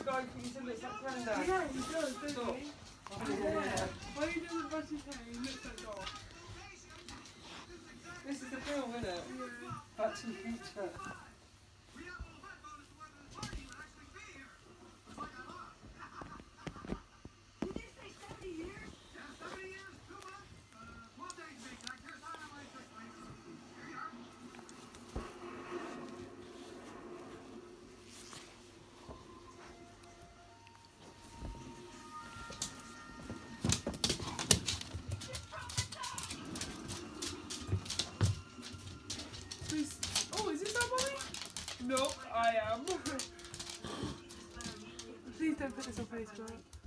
Granddad. Yeah, he does, doesn't Stop. he? Oh, yeah. When he doesn't brush his hair, he looks like God. This is the film, isn't it? Yeah. Back to the Future. No, I am. Please don't put this on Facebook.